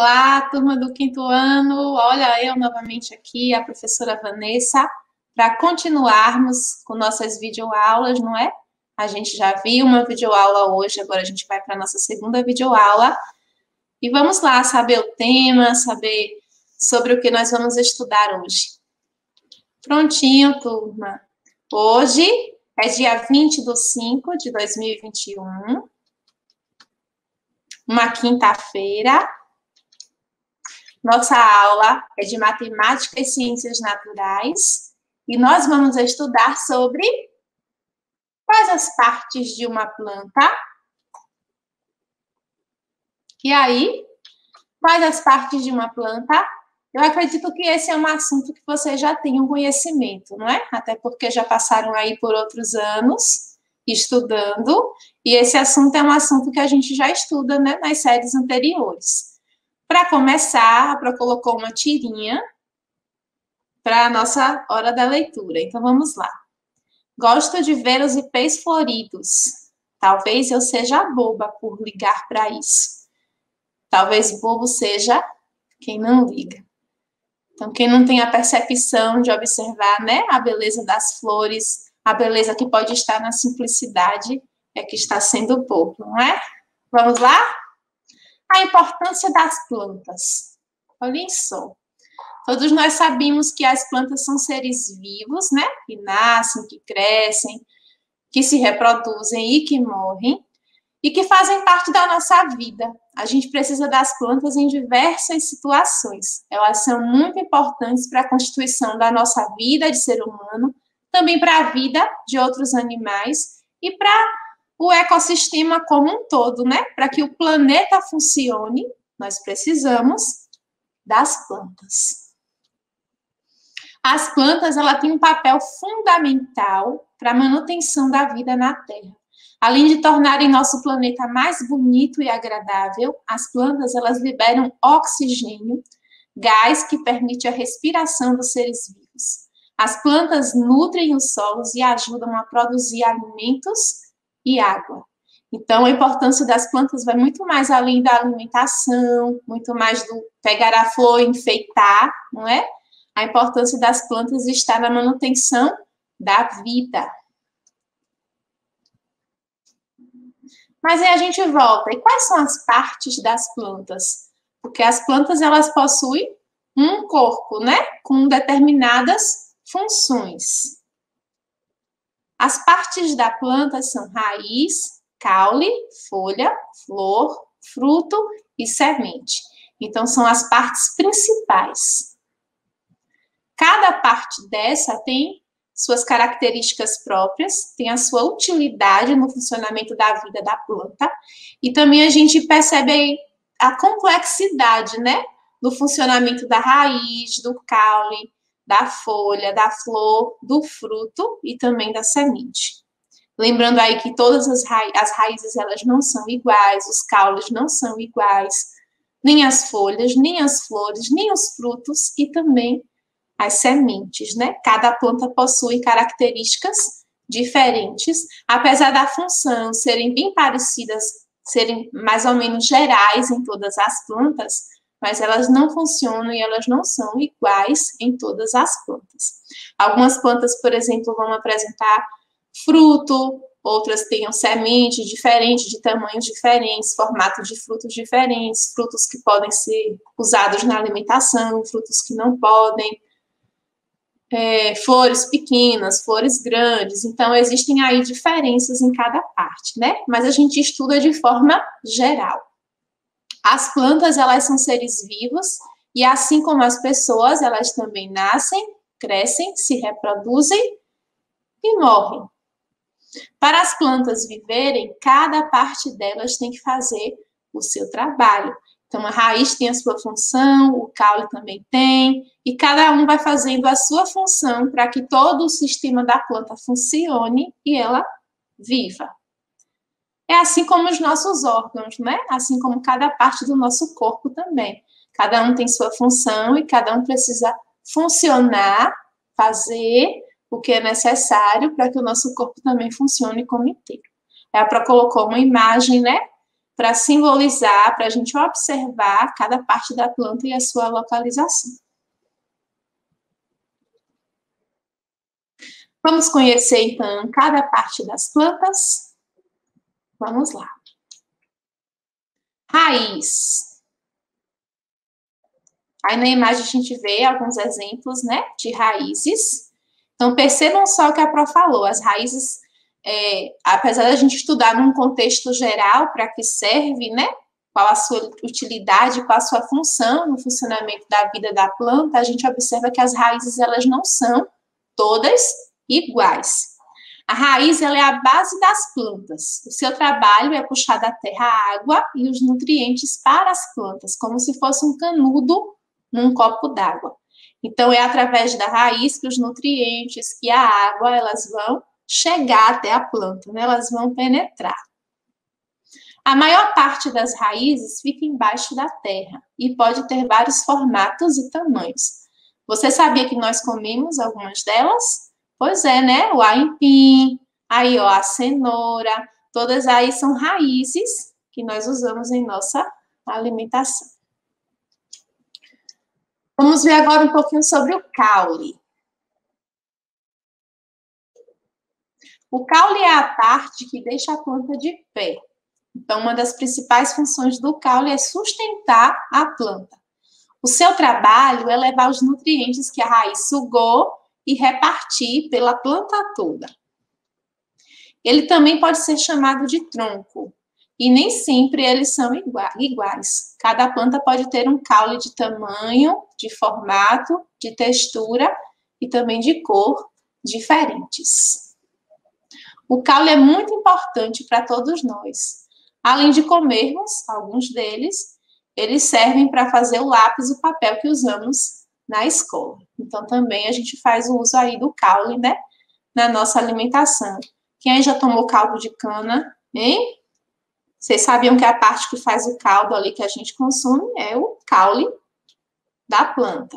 Olá, turma do quinto ano. Olha, eu novamente aqui, a professora Vanessa, para continuarmos com nossas videoaulas, não é? A gente já viu uma videoaula hoje, agora a gente vai para a nossa segunda videoaula. E vamos lá saber o tema, saber sobre o que nós vamos estudar hoje. Prontinho, turma. Hoje é dia 20 de 5 de 2021, uma quinta-feira. Nossa aula é de Matemática e Ciências Naturais e nós vamos estudar sobre quais as partes de uma planta. E aí, quais as partes de uma planta? Eu acredito que esse é um assunto que vocês já têm um conhecimento, não é? Até porque já passaram aí por outros anos estudando, e esse assunto é um assunto que a gente já estuda né, nas séries anteriores. Para começar, a Pro colocou uma tirinha para a nossa hora da leitura. Então vamos lá. Gosto de ver os ipês floridos. Talvez eu seja boba por ligar para isso. Talvez bobo seja quem não liga. Então, quem não tem a percepção de observar né, a beleza das flores, a beleza que pode estar na simplicidade, é que está sendo bobo, não é? Vamos lá? A importância das plantas. Olhem só. Todos nós sabemos que as plantas são seres vivos, né? Que nascem, que crescem, que se reproduzem e que morrem, e que fazem parte da nossa vida. A gente precisa das plantas em diversas situações. Elas são muito importantes para a constituição da nossa vida de ser humano, também para a vida de outros animais e para o ecossistema como um todo, né? Para que o planeta funcione, nós precisamos das plantas. As plantas, ela têm um papel fundamental para a manutenção da vida na Terra. Além de tornarem nosso planeta mais bonito e agradável, as plantas elas liberam oxigênio, gás que permite a respiração dos seres vivos. As plantas nutrem os solos e ajudam a produzir alimentos e água. Então, a importância das plantas vai muito mais além da alimentação, muito mais do pegar a flor e enfeitar, não é? A importância das plantas está na manutenção da vida. Mas aí a gente volta. E quais são as partes das plantas? Porque as plantas elas possuem um corpo, né, com determinadas funções. As partes da planta são raiz, caule, folha, flor, fruto e semente. Então, são as partes principais. Cada parte dessa tem suas características próprias, tem a sua utilidade no funcionamento da vida da planta, e também a gente percebe a complexidade, né, no funcionamento da raiz, do caule, da folha, da flor, do fruto e também da semente. Lembrando aí que todas as, ra as raízes elas não são iguais, os caules não são iguais, nem as folhas, nem as flores, nem os frutos e também as sementes, né? Cada planta possui características diferentes, apesar da função serem bem parecidas, serem mais ou menos gerais em todas as plantas, mas elas não funcionam e elas não são iguais em todas as plantas. Algumas plantas, por exemplo, vão apresentar fruto, outras tenham semente diferente, de tamanhos diferentes, formato de frutos diferentes, frutos que podem ser usados na alimentação, frutos que não podem. É, flores pequenas, flores grandes, então existem aí diferenças em cada parte, né? Mas a gente estuda de forma geral. As plantas, elas são seres vivos e assim como as pessoas, elas também nascem, crescem, se reproduzem e morrem. Para as plantas viverem, cada parte delas tem que fazer o seu trabalho. Então, a raiz tem a sua função, o caule também tem, e cada um vai fazendo a sua função para que todo o sistema da planta funcione e ela viva. É assim como os nossos órgãos, né? Assim como cada parte do nosso corpo também. Cada um tem sua função e cada um precisa funcionar, fazer o que é necessário para que o nosso corpo também funcione como inteiro. A Pro colocou uma imagem, né? para simbolizar, para a gente observar cada parte da planta e a sua localização. Vamos conhecer, então, cada parte das plantas? Vamos lá. Raiz. Aí na imagem a gente vê alguns exemplos, né, de raízes. Então, percebam só o que a Pro falou, as raízes, é, apesar da gente estudar num contexto geral para que serve, né, qual a sua utilidade, qual a sua função no funcionamento da vida da planta, a gente observa que as raízes, elas não são todas iguais. A raiz ela é a base das plantas. O seu trabalho é puxar da terra a água e os nutrientes para as plantas, como se fosse um canudo num copo d'água. Então é através da raiz que os nutrientes, que a água, elas vão chegar até a planta, né? elas vão penetrar. A maior parte das raízes fica embaixo da terra e pode ter vários formatos e tamanhos. Você sabia que nós comemos algumas delas? Pois é, né? O aipim, aí ó, a cenoura, todas aí são raízes que nós usamos em nossa alimentação. Vamos ver agora um pouquinho sobre o caule. O caule é a parte que deixa a planta de pé. Então, uma das principais funções do caule é sustentar a planta. O seu trabalho é levar os nutrientes que a raiz sugou e repartir pela planta toda. Ele também pode ser chamado de tronco, e nem sempre eles são iguais. Cada planta pode ter um caule de tamanho, de formato, de textura e também de cor diferentes. O caule é muito importante para todos nós. Além de comermos, alguns deles, eles servem para fazer o lápis o papel que usamos na escola. Então, também a gente faz o uso aí do caule, né, na nossa alimentação. Quem aí já tomou caldo de cana, hein? Vocês sabiam que a parte que faz o caldo ali que a gente consome é o caule da planta.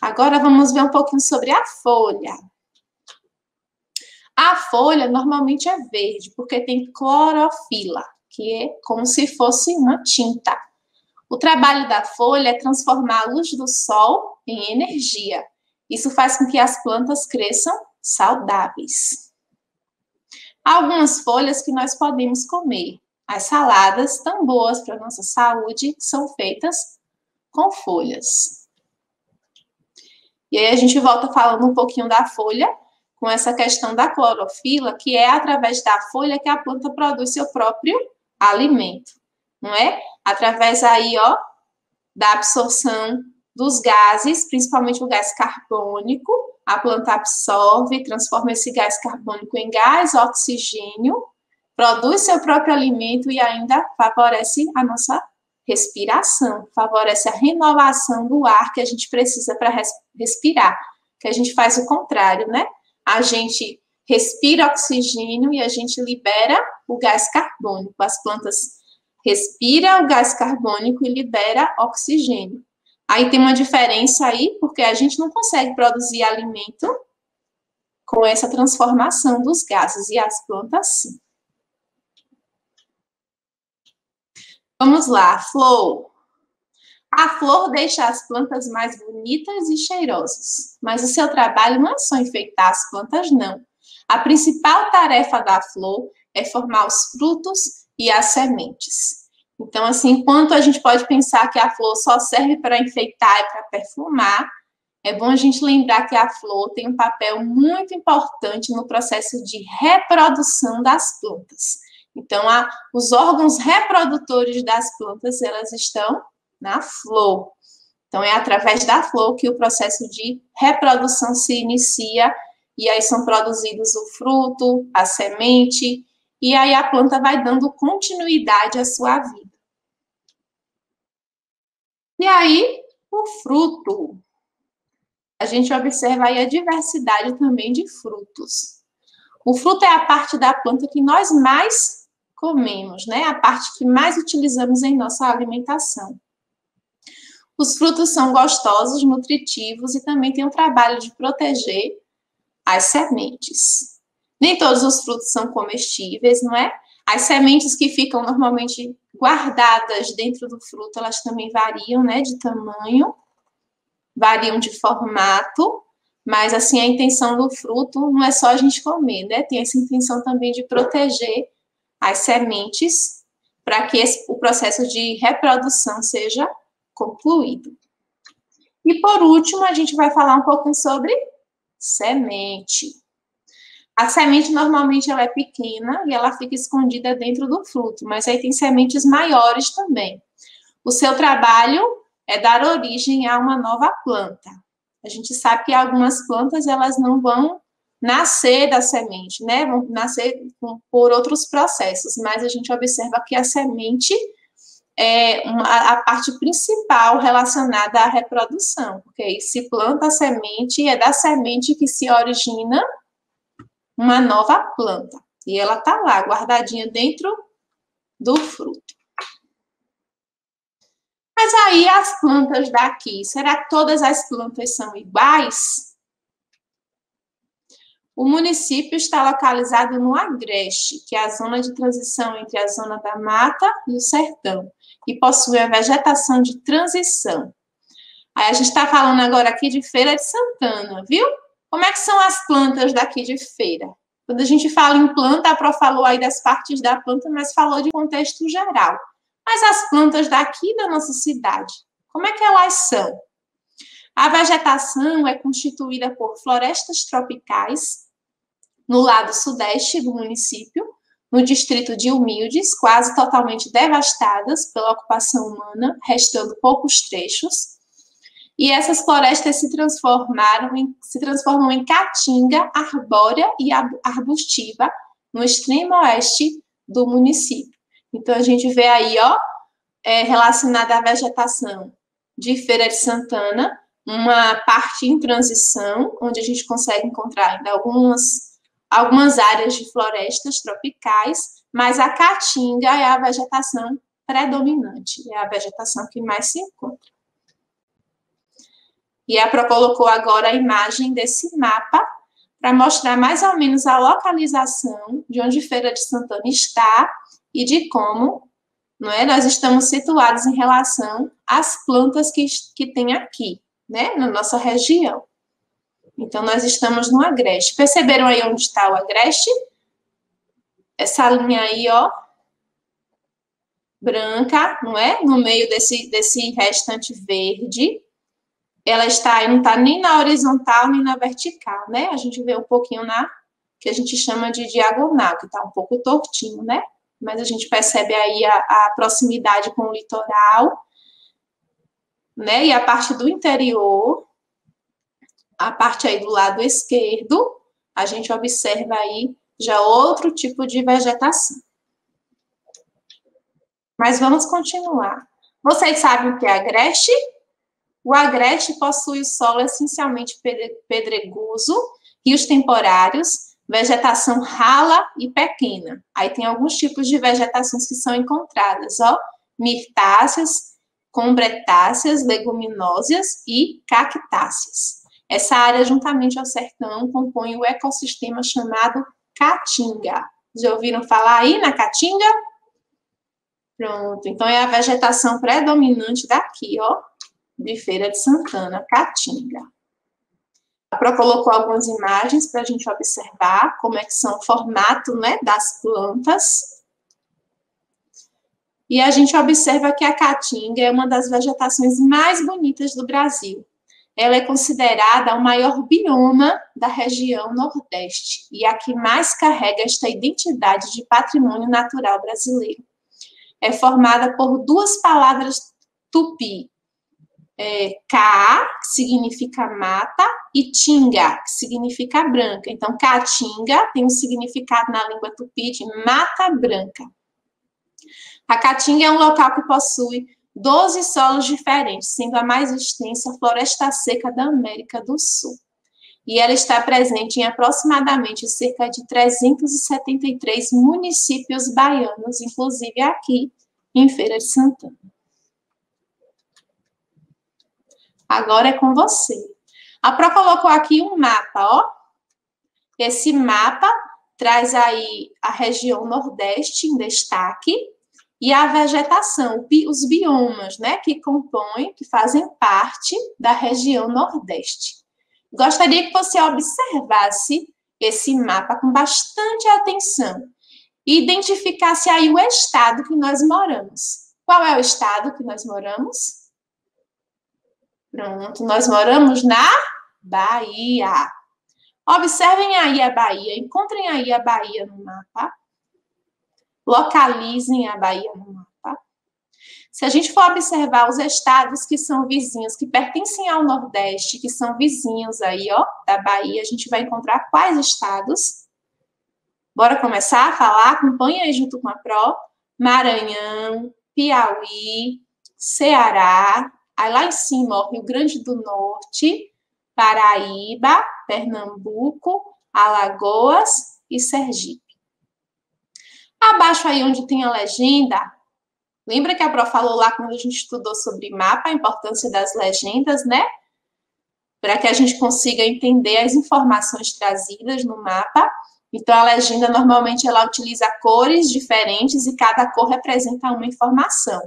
Agora vamos ver um pouquinho sobre a folha. A folha normalmente é verde, porque tem clorofila, que é como se fosse uma tinta. O trabalho da folha é transformar a luz do sol em energia. Isso faz com que as plantas cresçam saudáveis. Há algumas folhas que nós podemos comer. As saladas, tão boas para a nossa saúde, são feitas com folhas. E aí a gente volta falando um pouquinho da folha, com essa questão da clorofila, que é através da folha que a planta produz seu próprio alimento não é? Através aí, ó, da absorção dos gases, principalmente o gás carbônico, a planta absorve, transforma esse gás carbônico em gás oxigênio, produz seu próprio alimento e ainda favorece a nossa respiração, favorece a renovação do ar que a gente precisa para respirar, que a gente faz o contrário, né? A gente respira oxigênio e a gente libera o gás carbônico. As plantas respira o gás carbônico e libera oxigênio. Aí tem uma diferença aí, porque a gente não consegue produzir alimento com essa transformação dos gases, e as plantas sim. Vamos lá, flor. A flor deixa as plantas mais bonitas e cheirosas, mas o seu trabalho não é só enfeitar as plantas, não. A principal tarefa da flor é formar os frutos e as sementes. Então, assim, enquanto a gente pode pensar que a flor só serve para enfeitar e para perfumar, é bom a gente lembrar que a flor tem um papel muito importante no processo de reprodução das plantas. Então, a, os órgãos reprodutores das plantas, elas estão na flor. Então, é através da flor que o processo de reprodução se inicia, e aí são produzidos o fruto, a semente, e aí a planta vai dando continuidade à sua vida. E aí, o fruto. A gente observa aí a diversidade também de frutos. O fruto é a parte da planta que nós mais comemos, né? A parte que mais utilizamos em nossa alimentação. Os frutos são gostosos, nutritivos e também têm o trabalho de proteger as sementes. Nem todos os frutos são comestíveis, não é? As sementes que ficam normalmente guardadas dentro do fruto, elas também variam, né, de tamanho, variam de formato, mas assim a intenção do fruto não é só a gente comer, né? Tem essa intenção também de proteger as sementes para que esse, o processo de reprodução seja concluído. E por último, a gente vai falar um pouquinho sobre semente. A semente normalmente ela é pequena e ela fica escondida dentro do fruto, mas aí tem sementes maiores também. O seu trabalho é dar origem a uma nova planta. A gente sabe que algumas plantas elas não vão nascer da semente, né? Vão nascer por outros processos, mas a gente observa que a semente é a parte principal relacionada à reprodução, porque se planta a semente é da semente que se origina uma nova planta. E ela tá lá, guardadinha dentro do fruto. Mas aí as plantas daqui, será que todas as plantas são iguais? O município está localizado no Agreste, que é a zona de transição entre a zona da mata e o sertão, e possui a vegetação de transição. Aí a gente está falando agora aqui de Feira de Santana, viu? Como é que são as plantas daqui de feira? Quando a gente fala em planta, a Pro falou aí das partes da planta, mas falou de contexto geral. Mas as plantas daqui da nossa cidade, como é que elas são? A vegetação é constituída por florestas tropicais no lado sudeste do município, no distrito de Humildes, quase totalmente devastadas pela ocupação humana, restando poucos trechos. E essas florestas se transformaram em, se transformam em caatinga arbórea e arbustiva no extremo oeste do município. Então a gente vê aí, ó, é, relacionada à vegetação de Feira de Santana, uma parte em transição, onde a gente consegue encontrar ainda algumas, algumas áreas de florestas tropicais, mas a caatinga é a vegetação predominante, é a vegetação que mais se encontra. E a Pro colocou agora a imagem desse mapa para mostrar mais ou menos a localização de onde Feira de Santana está e de como não é, nós estamos situados em relação às plantas que, que tem aqui, né, na nossa região. Então, nós estamos no agreste. Perceberam aí onde está o agreste? Essa linha aí, ó, branca, não é? No meio desse, desse restante verde ela está, não está nem na horizontal nem na vertical, né? A gente vê um pouquinho na que a gente chama de diagonal, que está um pouco tortinho, né? Mas a gente percebe aí a, a proximidade com o litoral, né? E a parte do interior, a parte aí do lado esquerdo, a gente observa aí já outro tipo de vegetação. Mas vamos continuar. Vocês sabem o que é agreste? O agreste possui o solo essencialmente pedregoso, rios temporários, vegetação rala e pequena. Aí tem alguns tipos de vegetações que são encontradas, ó, mirtáceas, combretáceas, leguminosas e cactáceas. Essa área, juntamente ao sertão, compõe o ecossistema chamado Caatinga. Já ouviram falar aí na Caatinga? Pronto, então é a vegetação predominante daqui, ó, de Feira de Santana, Caatinga. A Pro colocou algumas imagens para a gente observar como é que são o formato né, das plantas. E a gente observa que a caatinga é uma das vegetações mais bonitas do Brasil. Ela é considerada o maior bioma da região Nordeste e a que mais carrega esta identidade de patrimônio natural brasileiro. É formada por duas palavras tupi, é, Ka, que significa mata, e Tinga, que significa branca. Então, Caatinga tem um significado na língua tupi de mata branca. A Caatinga é um local que possui 12 solos diferentes, sendo a mais extensa floresta seca da América do Sul. E ela está presente em aproximadamente cerca de 373 municípios baianos, inclusive aqui em Feira de Santana. Agora é com você. A Pro colocou aqui um mapa, ó. Esse mapa traz aí a região Nordeste em destaque e a vegetação, os biomas, né, que compõem, que fazem parte da região Nordeste. Gostaria que você observasse esse mapa com bastante atenção e identificasse aí o estado que nós moramos. Qual é o estado que nós moramos? Pronto, nós moramos na Bahia. Observem aí a Bahia, encontrem aí a Bahia no mapa. Localizem a Bahia no mapa. Se a gente for observar os estados que são vizinhos, que pertencem ao Nordeste, que são vizinhos aí, ó, da Bahia, a gente vai encontrar quais estados? Bora começar a falar? Acompanha aí junto com a Pro. Maranhão, Piauí, Ceará, aí lá em cima, ó, Rio Grande do Norte, Paraíba, Pernambuco, Alagoas e Sergipe. Abaixo aí onde tem a legenda, lembra que a Pro falou lá quando a gente estudou sobre mapa, a importância das legendas, né? Para que a gente consiga entender as informações trazidas no mapa. Então, a legenda normalmente ela utiliza cores diferentes e cada cor representa uma informação.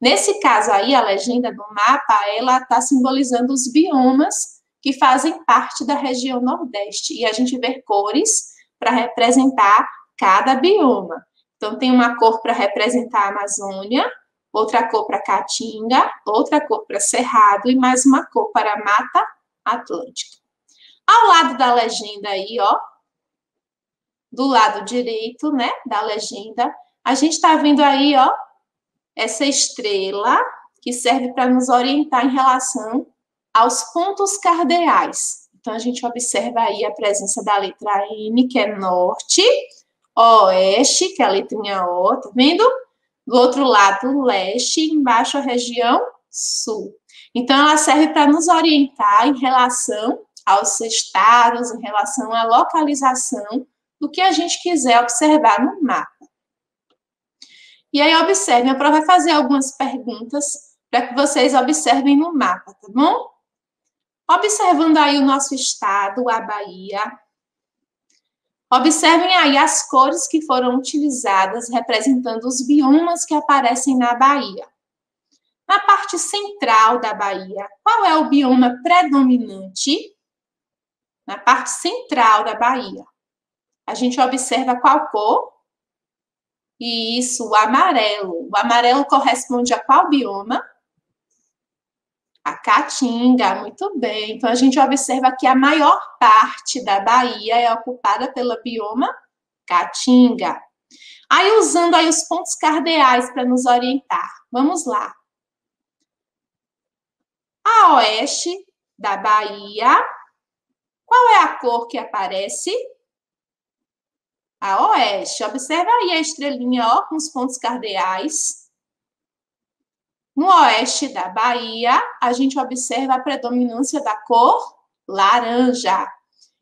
Nesse caso aí, a legenda do mapa, ela está simbolizando os biomas que fazem parte da região Nordeste. E a gente vê cores para representar cada bioma. Então, tem uma cor para representar a Amazônia, outra cor para Caatinga, outra cor para Cerrado e mais uma cor para Mata Atlântica. Ao lado da legenda aí, ó, do lado direito, né, da legenda, a gente está vendo aí, ó, essa estrela que serve para nos orientar em relação aos pontos cardeais. Então, a gente observa aí a presença da letra N, que é norte, oeste, que é a letrinha O, tá vendo? Do outro lado, leste, embaixo a região sul. Então, ela serve para nos orientar em relação aos estados, em relação à localização do que a gente quiser observar no mapa. E aí, observe, a prova vai fazer algumas perguntas para que vocês observem no mapa, tá bom? Observando aí o nosso estado, a Bahia. Observem aí as cores que foram utilizadas representando os biomas que aparecem na Bahia. Na parte central da Bahia, qual é o bioma predominante? Na parte central da Bahia. A gente observa qual cor? Isso, o amarelo. O amarelo corresponde a qual bioma? A Caatinga, muito bem. Então, a gente observa que a maior parte da Bahia é ocupada pela bioma Caatinga. Aí, usando aí os pontos cardeais para nos orientar. Vamos lá. A oeste da Bahia, qual é a cor que aparece? A oeste. Observa aí a estrelinha, ó, com os pontos cardeais. No oeste da Bahia, a gente observa a predominância da cor laranja.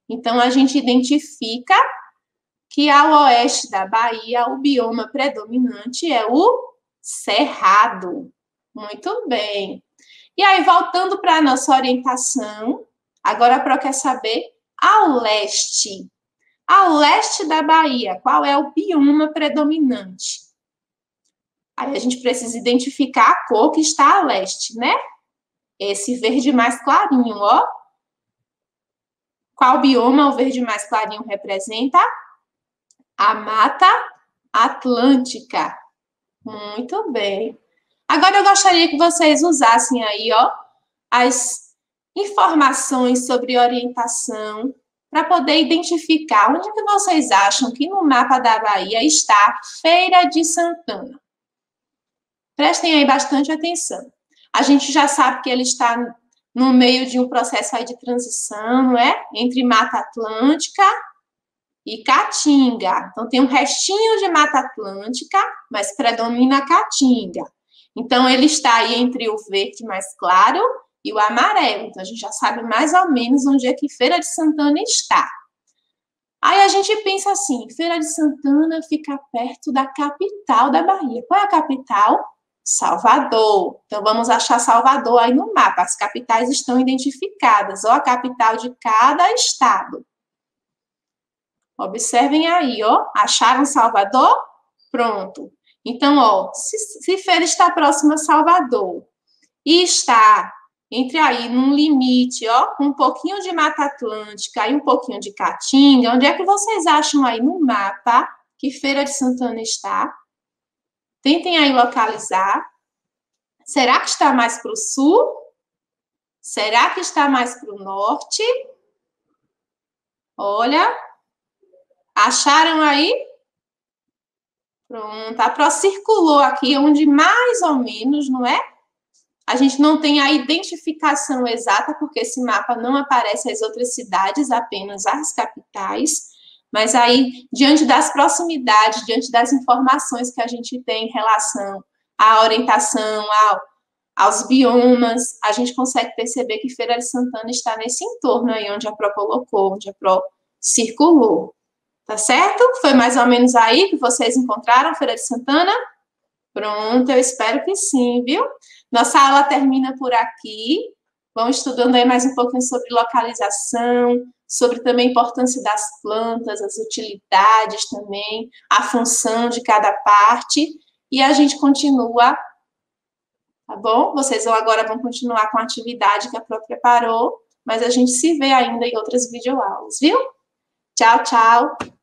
Então, a gente identifica que ao oeste da Bahia, o bioma predominante é o cerrado. Muito bem. E aí, voltando para a nossa orientação, agora a Pro quer saber ao leste. Ao leste da Bahia, qual é o bioma predominante? Aí a gente precisa identificar a cor que está a leste, né? Esse verde mais clarinho, ó. Qual bioma o verde mais clarinho representa? A Mata Atlântica. Muito bem. Agora eu gostaria que vocês usassem aí, ó, as informações sobre orientação para poder identificar onde que vocês acham que no mapa da Bahia está Feira de Santana. Prestem aí bastante atenção. A gente já sabe que ele está no meio de um processo aí de transição, não é? Entre Mata Atlântica e Caatinga. Então, tem um restinho de Mata Atlântica, mas predomina a Caatinga. Então, ele está aí entre o verde mais claro e o amarelo. Então, a gente já sabe mais ou menos onde é que Feira de Santana está. Aí a gente pensa assim, Feira de Santana fica perto da capital da Bahia. Qual é a capital? Salvador. Então, vamos achar Salvador aí no mapa. As capitais estão identificadas, ou a capital de cada estado. Observem aí, ó. Acharam Salvador? Pronto. Então, ó, se, se Feira está próxima a Salvador e está entre aí num limite, ó, um pouquinho de Mata Atlântica e um pouquinho de Caatinga, onde é que vocês acham aí no mapa que Feira de Santana está? Tentem aí localizar. Será que está mais para o sul? Será que está mais para o norte? Olha. Acharam aí? Pronto. A Pro circulou aqui, onde mais ou menos, não é? A gente não tem a identificação exata, porque esse mapa não aparece as outras cidades, apenas as capitais. Mas aí, diante das proximidades, diante das informações que a gente tem em relação à orientação, ao, aos biomas, a gente consegue perceber que Feira de Santana está nesse entorno aí onde a Pro colocou, onde a Pro circulou. Tá certo? Foi mais ou menos aí que vocês encontraram Feira de Santana? Pronto, eu espero que sim, viu? Nossa aula termina por aqui. Vão estudando aí mais um pouquinho sobre localização, sobre também a importância das plantas, as utilidades também, a função de cada parte. E a gente continua, tá bom? Vocês agora vão continuar com a atividade que a própria preparou, mas a gente se vê ainda em outras videoaulas, viu? Tchau, tchau!